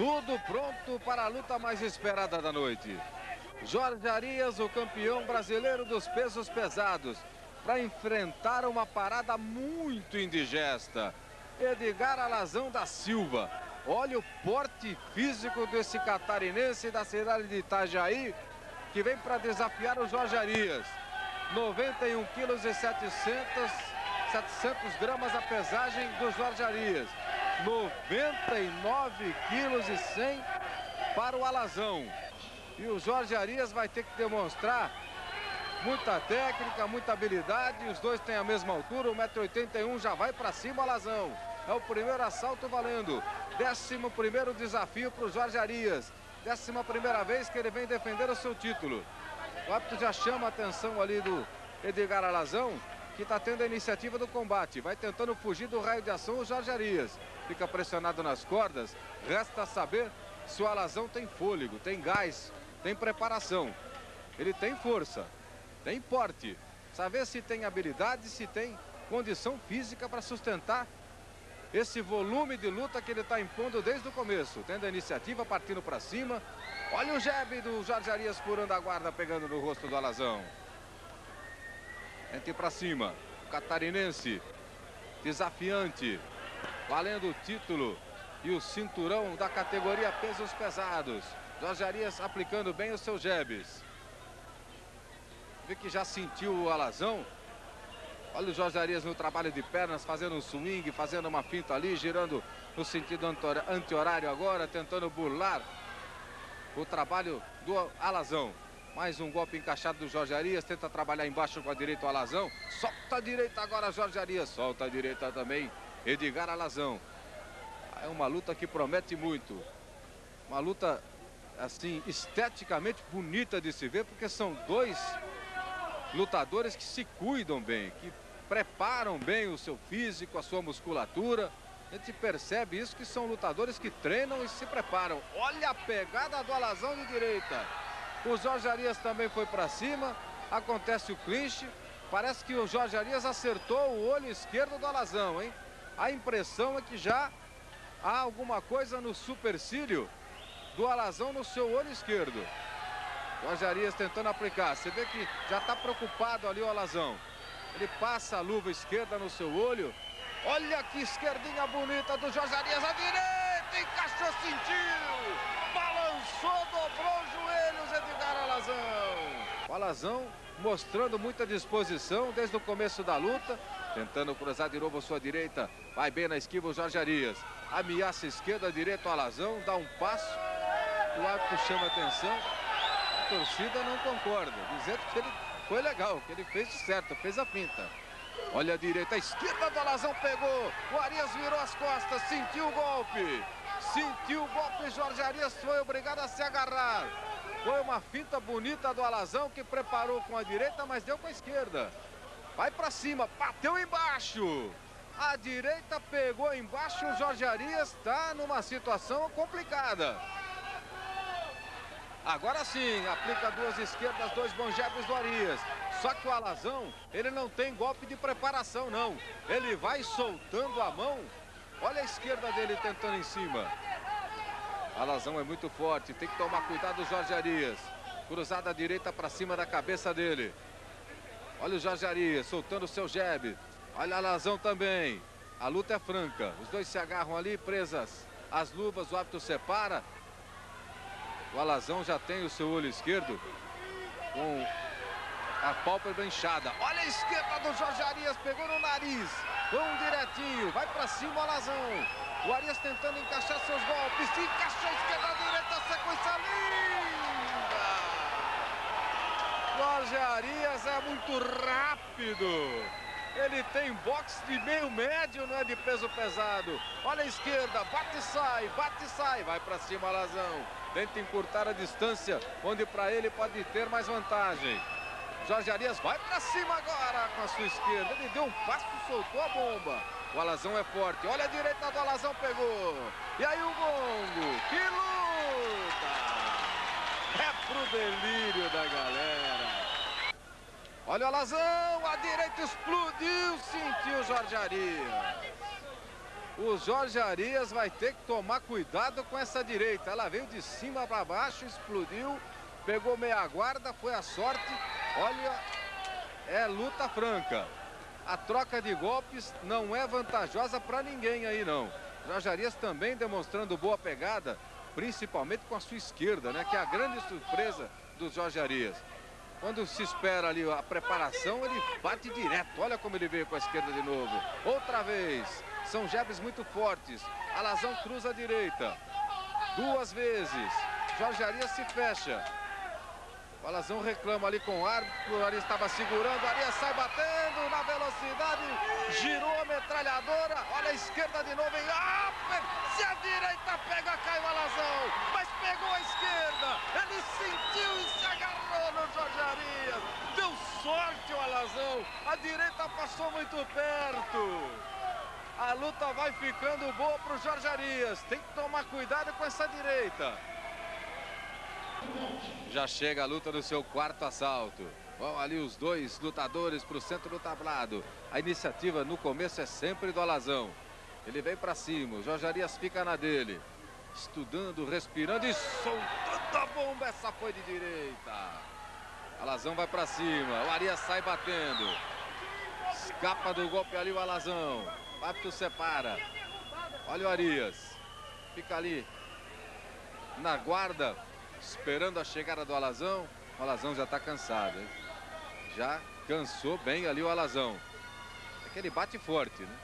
Tudo pronto para a luta mais esperada da noite. Jorge Arias, o campeão brasileiro dos pesos pesados, para enfrentar uma parada muito indigesta. Edgar Alazão da Silva. Olha o porte físico desse catarinense da cidade de Itajaí, que vem para desafiar o Jorge Arias. 91 quilos e 700, 700 gramas a pesagem do Jorge Arias. 99 quilos e 100 para o Alazão. E o Jorge Arias vai ter que demonstrar muita técnica, muita habilidade. Os dois têm a mesma altura, 1,81m já vai para cima Alazão. É o primeiro assalto valendo. Décimo primeiro desafio para o Jorge Arias. Décima primeira vez que ele vem defender o seu título. O árbitro já chama a atenção ali do Edgar Alazão, que está tendo a iniciativa do combate. Vai tentando fugir do raio de ação o Jorge Arias. Fica pressionado nas cordas. Resta saber se o Alazão tem fôlego, tem gás, tem preparação. Ele tem força, tem porte. Saber se tem habilidade, se tem condição física para sustentar esse volume de luta que ele está impondo desde o começo. Tendo a iniciativa, partindo para cima. Olha o jebe do Jorge Arias furando a guarda, pegando no rosto do Alazão. Entre para cima. Catarinense. Desafiante. Valendo o título e o cinturão da categoria pesos pesados. Jorge Arias aplicando bem os seus jebes. Vê que já sentiu o alazão. Olha o Jorge Arias no trabalho de pernas, fazendo um swing, fazendo uma finta ali, girando no sentido anti-horário agora, tentando burlar o trabalho do alazão. Mais um golpe encaixado do Jorge Arias, tenta trabalhar embaixo com a direita o alazão. Solta a direita agora Jorge Arias, solta a direita também Edgar Alazão. É uma luta que promete muito. Uma luta assim, esteticamente bonita de se ver, porque são dois lutadores que se cuidam bem, que preparam bem o seu físico, a sua musculatura. A gente percebe isso que são lutadores que treinam e se preparam. Olha a pegada do Alazão de direita. O Jorge Arias também foi para cima. Acontece o clinch. Parece que o Jorge Arias acertou o olho esquerdo do Alazão, hein? A impressão é que já há alguma coisa no supercílio do Alazão no seu olho esquerdo. Jorge Arias tentando aplicar. Você vê que já está preocupado ali o Alazão. Ele passa a luva esquerda no seu olho. Olha que esquerdinha bonita do Jorge Arias. A direita, encaixou, sentiu. Balançou, dobrou os joelhos, Edgar Alazão. O mostrando muita disposição desde o começo da luta. Tentando cruzar de novo a sua direita. Vai bem na esquiva o Jorge Arias. Ameaça esquerda, direito ao Alazão. Dá um passo. O árbitro chama atenção. A torcida não concorda. Dizendo que ele foi legal, que ele fez certo, fez a finta. Olha a direita, a esquerda do Alazão pegou. O Arias virou as costas, sentiu o golpe. Sentiu o golpe, Jorge Arias foi obrigado a se agarrar. Foi uma finta bonita do Alazão que preparou com a direita, mas deu com a esquerda. Vai para cima, bateu embaixo. A direita pegou embaixo, o Jorge Arias está numa situação complicada. Agora sim, aplica duas esquerdas, dois bons do Arias. Só que o Alazão, ele não tem golpe de preparação, não. Ele vai soltando a mão. Olha a esquerda dele tentando em cima. Alazão é muito forte, tem que tomar cuidado o Jorge Arias. Cruzada direita para cima da cabeça dele. Olha o Jorge Arias soltando o seu jab. Olha a Alazão também. A luta é franca. Os dois se agarram ali, presas as luvas, o árbitro separa. O Alazão já tem o seu olho esquerdo com a pálpebra inchada. Olha a esquerda do Jorge Arias, pegou no nariz. Vão direitinho, vai para cima o Alazão. O Arias tentando encaixar seus golpes. Encaixou esquerda, direita, sequência linda. Jorge Arias é muito rápido. Ele tem boxe de meio médio, não é de peso pesado. Olha a esquerda, bate e sai, bate e sai. Vai para cima, Alazão. Tenta encurtar a distância, onde para ele pode ter mais vantagem. Jorge Arias vai para cima agora com a sua esquerda. Ele deu um passo, soltou a bomba. O Alazão é forte. Olha a direita do Alazão, pegou. E aí o gongo. Que luta! É pro delírio da galera. Olha o Alazão, a direita explodiu, sentiu Jorge Arias. O Jorge Arias vai ter que tomar cuidado com essa direita. Ela veio de cima para baixo, explodiu, pegou meia guarda, foi a sorte. Olha, é luta franca. A troca de golpes não é vantajosa para ninguém aí, não. Jorge Arias também demonstrando boa pegada, principalmente com a sua esquerda, né? Que é a grande surpresa do Jorge Arias. Quando se espera ali a preparação, ele bate direto. Olha como ele veio com a esquerda de novo. Outra vez. São jabs muito fortes. Alazão cruza a direita. Duas vezes. Jorge Arias se fecha. O Alazão reclama ali com o árbitro. O Arias estava segurando. Arias sai batendo na velocidade. Girou a metralhadora. Olha a esquerda de novo em upper. Se a direita pega, cai o Alazão. Mas pegou a esquerda. Ele sentiu e se agarrou no Jorge Arias. Deu sorte o Alazão. A direita passou muito perto. A luta vai ficando boa para o Jorge Arias. Tem que tomar cuidado com essa direita. Já chega a luta no seu quarto assalto. Vão ali os dois lutadores para o centro do tablado. A iniciativa no começo é sempre do Alazão. Ele vem para cima, o Jorge Arias fica na dele. Estudando, respirando e soltando a bomba. Essa foi de direita. Alazão vai para cima, o Arias sai batendo. Escapa do golpe ali o Alazão. O árbitro separa. Olha o Arias. Fica ali na guarda esperando a chegada do Alazão. O Alazão já está cansado. Hein? Já cansou bem ali o Alazão. É que ele bate forte, né?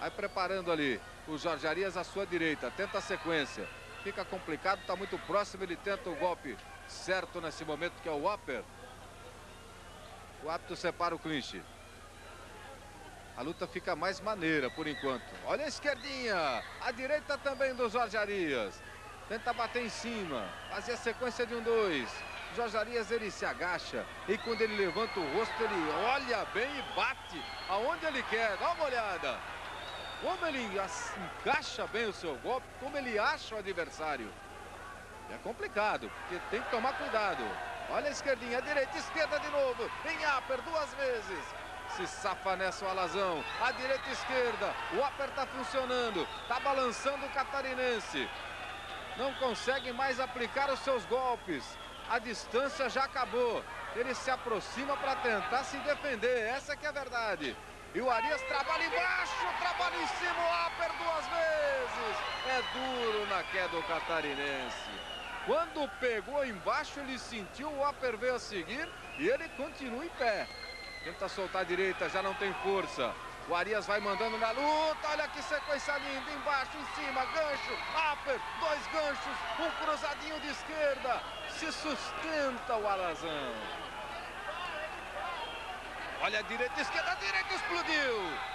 Vai preparando ali o Jorge Arias à sua direita. Tenta a sequência. Fica complicado, está muito próximo. Ele tenta o golpe certo nesse momento, que é o upper. O árbitro separa o clinch. A luta fica mais maneira por enquanto. Olha a esquerdinha. A direita também do Jorge Arias. Tenta bater em cima. Fazer a sequência de um, dois. Jorge Arias, ele se agacha. E quando ele levanta o rosto, ele olha bem e bate aonde ele quer. Dá uma olhada. Como ele encaixa bem o seu golpe, como ele acha o adversário. É complicado, porque tem que tomar cuidado. Olha a esquerdinha, a direita, esquerda de novo. Em upper duas vezes. Se safa nessa o Alazão. A direita esquerda. O upper tá funcionando. Tá balançando o catarinense não consegue mais aplicar os seus golpes. A distância já acabou. Ele se aproxima para tentar se defender. Essa que é a verdade. E o Arias trabalha embaixo, trabalha em cima, o Aper duas vezes. É duro na queda do catarinense. Quando pegou embaixo, ele sentiu o Aper veio a seguir e ele continua em pé. Tenta soltar a direita, já não tem força. O Arias vai mandando na luta. Olha que sequência linda. Embaixo, em cima, gancho, upper, dois ganchos, um cruzadinho de esquerda. Se sustenta o Alazão. Olha a direita, esquerda, a direita explodiu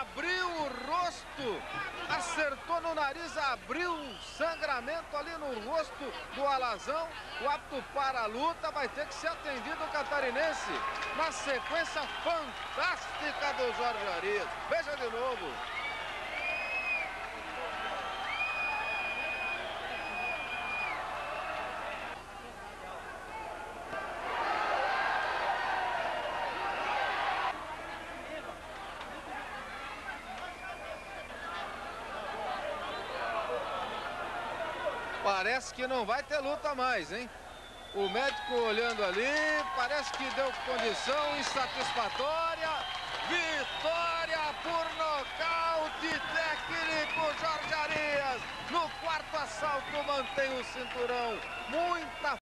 abriu o rosto, acertou no nariz, abriu um sangramento ali no rosto do Alazão. O apto para a luta vai ter que ser atendido o catarinense na sequência fantástica do Jorge Arias. Veja de novo. Parece que não vai ter luta mais, hein? O médico olhando ali, parece que deu condição insatisfatória. Vitória por nocaute técnico Jorge Arias. No quarto assalto mantém o cinturão. Muita